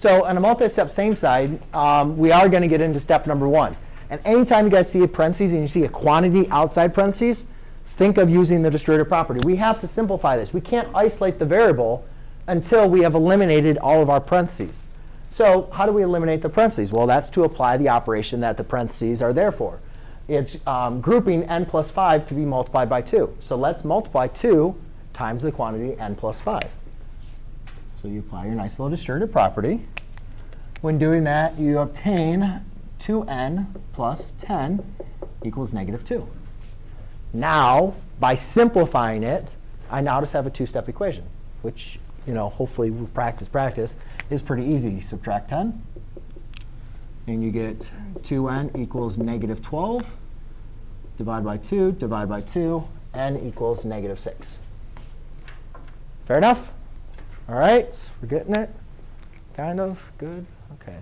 So on a multi-step same side, um, we are going to get into step number one. And anytime you guys see a parentheses and you see a quantity outside parentheses, think of using the distributive property. We have to simplify this. We can't isolate the variable until we have eliminated all of our parentheses. So how do we eliminate the parentheses? Well, that's to apply the operation that the parentheses are there for. It's um, grouping n plus 5 to be multiplied by 2. So let's multiply 2 times the quantity n plus 5. So you apply your nice little distributive property. When doing that, you obtain 2n plus 10 equals negative 2. Now, by simplifying it, I now just have a two-step equation, which, you know, hopefully with practice, practice, is pretty easy. Subtract 10, and you get 2n equals negative 12. Divide by 2, divide by 2, n equals negative 6. Fair enough? All right, we're getting it? Kind of? Good? OK.